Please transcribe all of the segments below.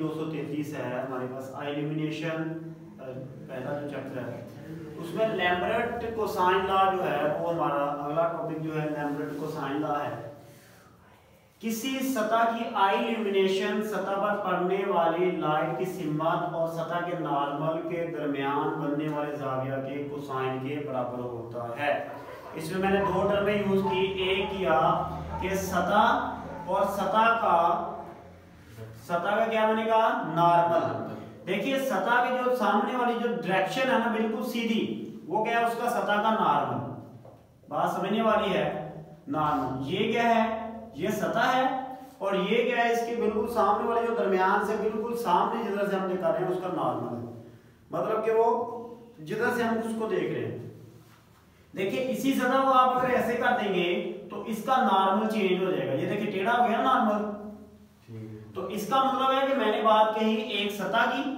دو سو تینتیس ہے، ہمارے پاس ایلیمینیشن پہلا جو چیپٹر ہے۔ اس میں لیمبرٹ کو سائن لا جو ہے، وہ ہمارا اگلا ٹاپک جو ہے لیمبرٹ کو سائن لا ہے۔ کسی سطح کی ایلیمینیشن سطح پر پڑنے والی لائٹ کی سمت اور سطح کے نارمل کے درمیان بننے والے زاویہ کے کوسائن کے برابر ہوتا ہے۔ اس میں میں نے دو ٹرمیں یوز کی، ایک کیا کہ سطح اور سطح کا سطح کا کیا بنے گا نارمل دیکھیے سطح کی جو سامنے والی جو ڈائریکشن ہے نا بالکل سیدھی وہ کیا ہے اس کا سطح کا نارمل بات سمجھنے والی ہے نارمل یہ کیا ہے یہ سطح ہے اور یہ کیا ہے اس کے بالکل سامنے والے جو درمیان سے بالکل سامنے جدھر سے ہم دیکھ رہے ہیں اس کا نارمل ہے مطلب کہ وہ جدھر سے ہم اس کو دیکھ رہے ہیں دیکھیے اسی سطح کو آپ اگر ایسے کر دیں گے تو اس کا نارمل چینج ہو جائے گا یہ دیکھیں ٹیڑھا ہو گیا نارمل تو اس کا مطلب ہے کہ میں نے بات کہی ایک سطح کی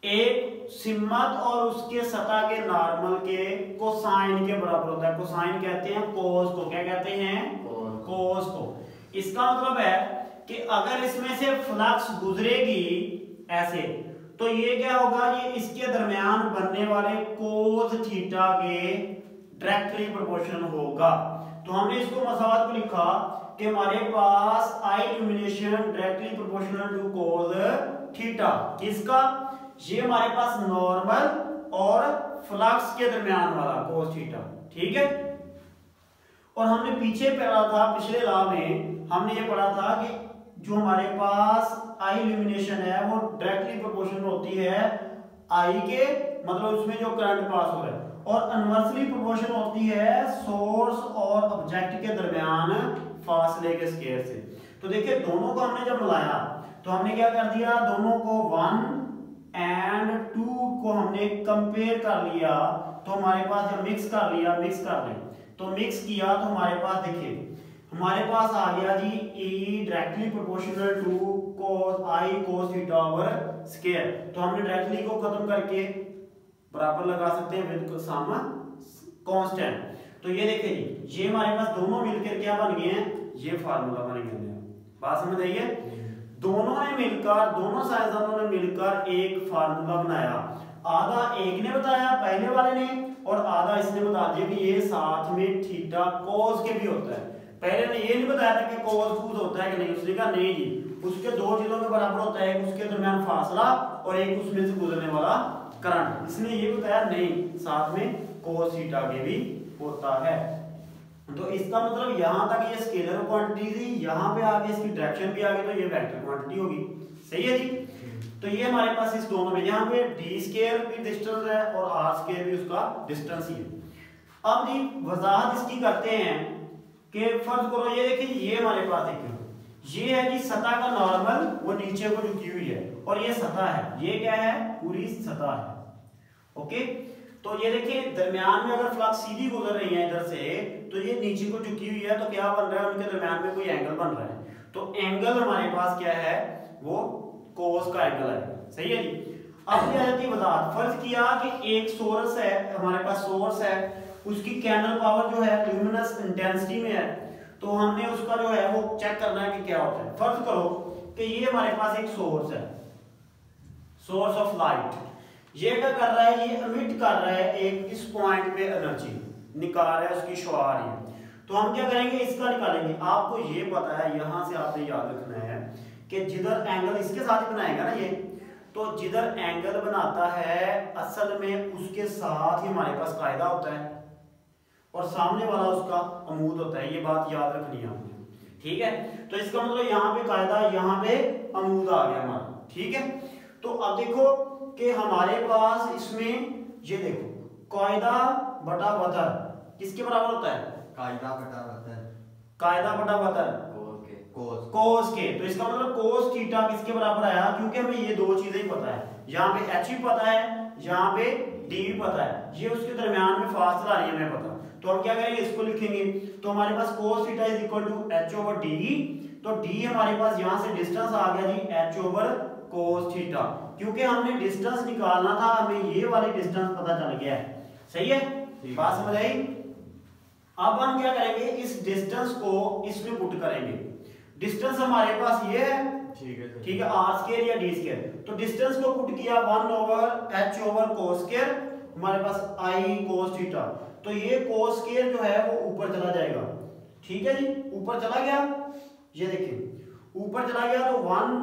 ایک سمت اور اس کے سطح کے نارمل کے کوسائن کے برابر ہوتا ہے۔ کوسائن کہتے ہیں کوز کو کیا کہتے ہیں؟ کوز۔ کو۔ اس کا مطلب ہے کہ اگر اس میں سے فلکس گزرے گی ایسے تو یہ کیا ہوگا؟ یہ اس کے درمیان بننے والے کوز تھیٹا کے ڈائریکٹلی پروپورشن ہوگا۔ تو ہم نے اس کو مساوات کو لکھا کہ ہمارے پاس I illumination directly proportional to cos theta کس کا یہ ہمارے پاس نارمل اور فلکس کے درمیان والا cos تھیٹا ٹھیک ہے؟ اور ہم نے پیچھے پڑھا تھا، پچھلے لا میں ہم نے یہ پڑھا تھا کہ جو ہمارے پاس آئی illumination ہے، وہ ڈائریکٹلی پروپورشنل ہوتی ہے آئی کے مطلب اس میں جو کرنٹ پاس ہو رہا ہے۔ اور انورسلی پروپورشن ہوتی ہے سورس اور آبجیکٹ کے درمیان فاصلے کے سکیئر سے۔ تو دیکھیں دونوں کو ہم نے جب ملایا، تو ہم نے کیا کر دیا؟ دونوں کو ون اینڈ ٹو کو ہم نے کمپیر کر لیا، تو ہمارے پاس جب مکس کر لیا مکس کر لیں۔ تو مکس کیا تو ہمارے پاس دیکھیں ہمارے پاس آ گیا جی E directly proportional to cos I cos theta over square تو ہم نے ڈائریکٹلی کو ختم کر کے برابر لگا سکتے ہیں ود سم کانسٹنٹ تو یہ دیکھیں جی یہ ہمارے پاس دونوں مل کر کیا بن گئے ہیں؟ یہ فارمولا بن گئے ہیں۔ بات سمجھ آئیے دونوں نے مل کر دونوں سائنسدانوں نے مل کر ایک فارمولا بنایا۔ آدھا ایک نے بتایا، پہلے والے نے، اور آدھا اس نے بتا دیا کہ یہ ساتھ میں تھیٹا کوز کے بھی ہوتا ہے۔ پہلے نے یہ نہیں بتایا تھا کہ کوز کوز ہوتا ہے کہ نہیں، اس نے کہا نہیں جی اس کے دو چیزوں کے برابر ہوتا ہے، ایک اس کے درمیان کرنٹ۔ اس نے یہ بتایا نہیں، ساتھ میں کوز تھیٹا کے بھی ہوتا ہے۔ تو اس کا مطلب یہاں تک یہ سکیلر کوانٹٹی تھی، یہاں پہ آگے اس کی ڈائریکشن بھی آگے، تو یہ ویکٹر کوانٹٹی ہوگی۔ صحیح ہے جی؟ تو یہ ہمارے پاس اس دونوں میں، یہاں پہ ڈی سکیئر بھی ڈسٹنس ہے اور آر سکیئر بھی اس کا ڈسٹنس ہی ہے۔ اب جی وضاحت اس کی کرتے ہیں کہ فرض کرو، یہ دیکھیں جی، یہ ہمارے پاس دیکھیں۔ یہ ہے جی سطح کا نارمل وہ نیچے کو جھکی ہوئی ہے، اور یہ سطح ہے۔ یہ کیا ہے؟ پوری سطح ہے۔ اوکے؟ تو یہ دیکھیں، درمیان میں اگر فلکس سیدھی گزر رہی ہے ادھر سے، تو یہ نیچے کو جھکی ہوئی ہے، تو کیا بن رہا ہے؟ ان کے درمیان میں کوئی اینگل بن رہا ہے۔ تو اینگل ہمارے پاس کیا ہے؟ وہ کوس کا اینگل ہے۔ صحیح ہے جی؟ اب کیا جاتی وضاحت۔ فرض کیا کہ ایک سورس ہے، ہمارے پاس سورس ہے، اس کی کینل پاور جو ہے لیومینس انٹینسٹی میں ہے۔ تو ہم نے اس کا جو ہے وہ چیک کرنا ہے کہ کیا ہوتا ہے۔ فرض کرو کہ یہ ہمارے پاس ایک سورس ہے۔ سورس آف لائٹ یہ کیا کر رہا ہے؟ یہ امٹ کر رہا ہے ایک اس پوائنٹ پہ انرجی نکال رہا ہے، اس کی شعار ہے تو ہم کیا کریں گے؟ اس کا نکالیں گے. آپ کو یہ پتا ہے، یہاں سے آپ نے یاد رکھنا ہے کہ جدھر اینگل اس کے ساتھ بنائے گا نا یہ، تو جدھر اینگل بناتا ہے، اصل میں اس کے ساتھ ہی ہمارے پاس قاعدہ ہوتا ہے. اور سامنے والا اس کا عمود ہوتا ہے. یہ بات یاد رکھنی ہے آپ نے. ٹھیک ہے؟ تو اس کا مطلب یہاں پہ قاعدہ، یہاں پہ عمود آ گیا ہمارا. ٹھیک ہے؟ تو اب دیکھو کہ ہمارے پاس اس میں یہ دیکھو قاعدہ بٹا وطر کس کے برابر ہوتا ہے؟ قاعدہ بٹا وطر قاعدہ بٹا وطر کوس کوس۔ کے۔ تو اس کا مطلب کوس تھیٹا کس کے برابر آیا؟ کیونکہ ہمیں یہ دو چیزیں ہی پتا ہے یہاں پہ ایچ بھی پتا ہے یہاں پہ ڈی بھی پتا ہے۔ یہ اس کے درمیان میں فاصلہ نہیں ہمیں پتا تو ہم کیا کریں گے؟ اس کو لکھیں گے۔ تو ہمارے پاس cos theta is equal to H over D تو ڈی ہمارے پاس یہاں سے ڈسٹنس آ گیا جی ایچ اوور کوس تھیٹا۔ کیونکہ ہم نے ڈسٹنس نکالنا تھا ہمیں یہ والی ڈسٹنس پتا چل گیا ہے صحیح ہے بات سمجھ آئی اب ہم کیا کریں گے اس ڈسٹنس کو اس میں پٹ کریں گے ڈسٹنس ہمارے پاس یہ ہے ٹھیک ہے آر اسکیئر یا ڈی اسکیئر تو ڈسٹنس کو پٹ کیا one over H over cos square ہمارے پاس آئی کوس تھیٹا تو یہ کوس اسکیئر جو ہے وہ اوپر چلا جائے گا ٹھیک ہے جی اوپر چلا گیا یہ دیکھیں اوپر چلا گیا تو ون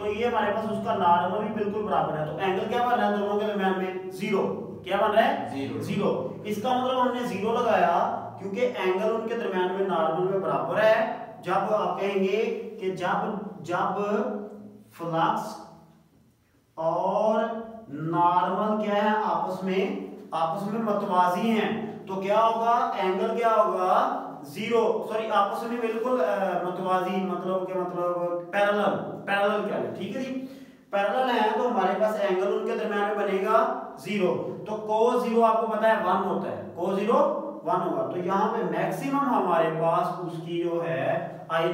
تو یہ ہمارے پاس اس کا نارمل بھی بالکل برابر ہے۔ تو اینگل کیا بن رہا ہے دونوں کے درمیان میں؟ زیرو کیا بن رہا ہے؟ زیرو زیرو اس کا مطلب ہم نے زیرو لگایا کیونکہ اینگل ان کے درمیان میں نارمل میں برابر ہے۔ جب آپ کہیں گے کہ جب جب فلکس اور نارمل کیا ہے؟ آپس میں آپس میں متوازی ہیں۔ تو کیا ہوگا؟ اینگل کیا ہوگا؟ زیرو سوری آپس میں بالکل متوازی مطلب کہ مطلب پیرالل پیرالل کیا ہے ٹھیک ہے جی؟ پیرالل ہے تو ہمارے پاس اینگل ان کے درمیان میں بنے گا زیرو تو کو زیرو آپ کو پتا ہے ون ہوتا ہے. کو زیرو ون ہوگا. تو یہاں پہ میکسیمم ہمارے پاس اس کی جو ہے آئی